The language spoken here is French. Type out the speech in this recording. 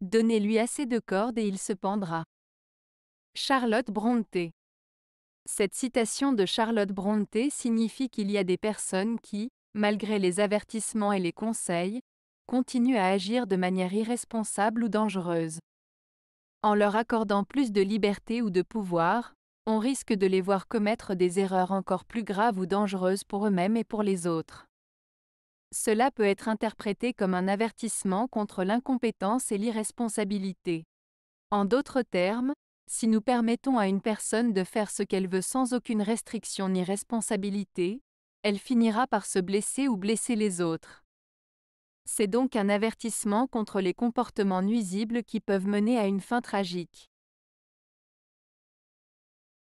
Donnez-lui assez de cordes et il se pendra. Charlotte Brontë. Cette citation de Charlotte Brontë signifie qu'il y a des personnes qui, malgré les avertissements et les conseils, continuent à agir de manière irresponsable ou dangereuse. En leur accordant plus de liberté ou de pouvoir, on risque de les voir commettre des erreurs encore plus graves ou dangereuses pour eux-mêmes et pour les autres. Cela peut être interprété comme un avertissement contre l'incompétence et l'irresponsabilité. En d'autres termes, si nous permettons à une personne de faire ce qu'elle veut sans aucune restriction ni responsabilité, elle finira par se blesser ou blesser les autres. C'est donc un avertissement contre les comportements nuisibles qui peuvent mener à une fin tragique.